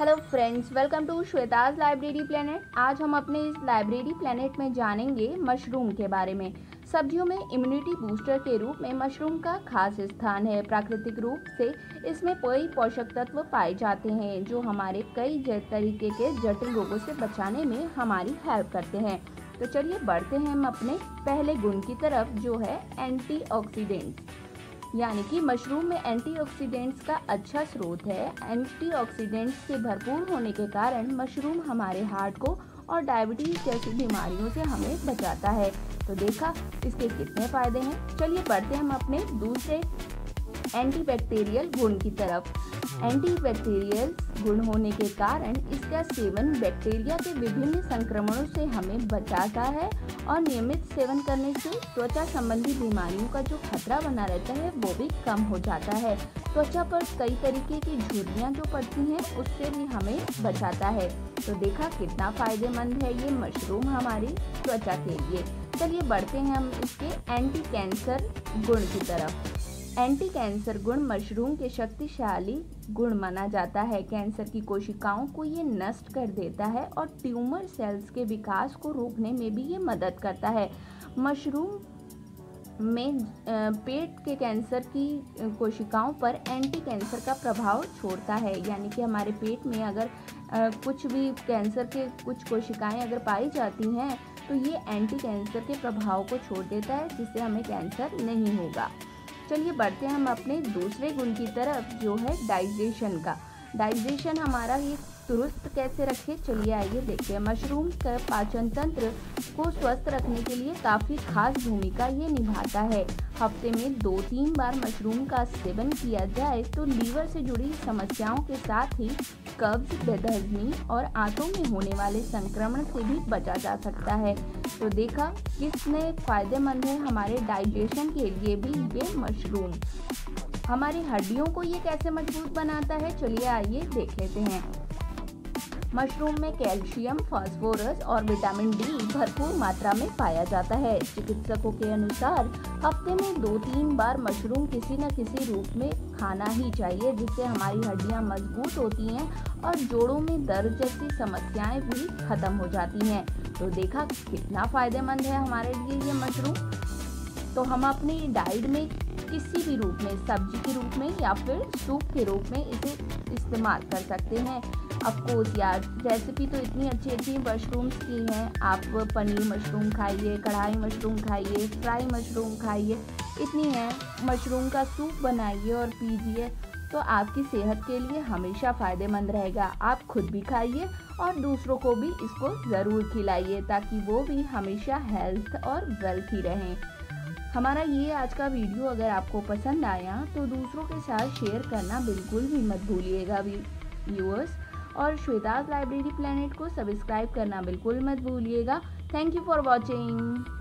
Hello friends welcome to Shweta's library planet आज हम अपने इस लाइब्रेरी प्लेनेट में जानेंगे मशरूम के बारे में। सब्जियों में इम्यूनिटी बूस्टर के रूप में मशरूम का खास स्थान है। प्राकृतिक रूप से इसमें कई पोषक तत्व पाए जाते हैं, जो हमारे कई तरीके के जटिल रोगों से बचाने में हमारी हेल्प करते हैं। तो चलिए बढ़ते हैं हम अपने पहले गुण की तरफ़, जो है एंटीऑक्सीडेंट यानी कि मशरूम में एंटीऑक्सीडेंट्स का अच्छा स्रोत है। एंटीऑक्सीडेंट्स से भरपूर होने के कारण मशरूम हमारे हार्ट को और डायबिटीज़ जैसी बीमारियों से हमें बचाता है। तो देखा, इसके कितने फ़ायदे हैं? चलिए बढ़ते हम अपने दूसरे एंटीबैक्टीरियल गुण की तरफ़। एंटीबैक्टीरियल गुण होने के कारण इसका सेवन बैक्टीरिया के विभिन्न संक्रमणों से हमें बचाता है और नियमित सेवन करने से त्वचा संबंधी बीमारियों का जो खतरा बना रहता है, वो भी कम हो जाता है। त्वचा पर कई तरीके की झुर्रियाँ जो पड़ती हैं, उससे भी हमें बचाता है। तो देखा कितना फ़ायदेमंद है ये मशरूम हमारी त्वचा के लिए। चलिए बढ़ते हैं हम इसके एंटी कैंसर गुण की तरफ़। एंटी कैंसर गुण मशरूम के शक्तिशाली गुण माना जाता है। कैंसर की कोशिकाओं को ये नष्ट कर देता है और ट्यूमर सेल्स के विकास को रोकने में भी ये मदद करता है। मशरूम में पेट के कैंसर की कोशिकाओं पर एंटी कैंसर का प्रभाव छोड़ता है। यानी कि हमारे पेट में अगर कुछ भी कैंसर के कुछ कोशिकाएँ अगर पाई जाती हैं तो ये एंटी कैंसर के प्रभाव को छोड़ देता है, जिससे हमें कैंसर नहीं होगा। चलिए बढ़ते हैं हम अपने दूसरे गुण की तरफ़, जो है डाइजेशन का। डाइजेशन हमारा ये दुरुस्त कैसे रखें? चलिए आइए देखते हैं। मशरूम का पाचन तंत्र को स्वस्थ रखने के लिए काफ़ी खास भूमिका ये निभाता है। हफ़्ते में दो तीन बार मशरूम का सेवन किया जाए तो लीवर से जुड़ी समस्याओं के साथ ही कब्ज बेदहजमी और आंतों में होने वाले संक्रमण से भी बचा जा सकता है। तो देखा किसने फ़ायदेमंद है हमारे डाइजेशन के लिए भी ये मशरूम। हमारी हड्डियों को ये कैसे मज़बूत बनाता है? चलिए आइए देख लेते हैं। मशरूम में कैल्शियम, फास्फोरस और विटामिन डी भरपूर मात्रा में पाया जाता है। चिकित्सकों के अनुसार, हफ़्ते में दो तीन बार मशरूम किसी न किसी रूप में खाना ही चाहिए, जिससे हमारी हड्डियाँ मज़बूत होती हैं और जोड़ों में दर्द जैसी समस्याएँ भी खत्म हो जाती हैं। तो देखा कितना फ़ायदेमंद है हमारे लिए ये मशरूम? तो हम अपनी डाइट में किसी भी रूप में, सब्ज़ी के रूप में या फिर सूप के रूप में इसे इस्तेमाल कर सकते हैं। अफकोर्स यार रेसिपी तो इतनी अच्छी अच्छी मशरूम्स की हैं। आप पनीर मशरूम खाइए, कढ़ाई मशरूम खाइए फ्राई मशरूम खाइए, इतनी है। मशरूम का सूप बनाइए और पीजिए तो आपकी सेहत के लिए हमेशा फ़ायदेमंद रहेगा। आप खुद भी खाइए और दूसरों को भी इसको ज़रूर खिलाइए, ताकि वो भी हमेशा हेल्थ और वेल्थ ही रहें। हमारा ये आज का वीडियो अगर आपको पसंद आया तो दूसरों के साथ शेयर करना बिल्कुल भी मत भूलिएगा व्यूअर्स और श्वेताज लाइब्रेरी प्लानट को सब्सक्राइब करना बिल्कुल मत भूलिएगा। Thank you for watching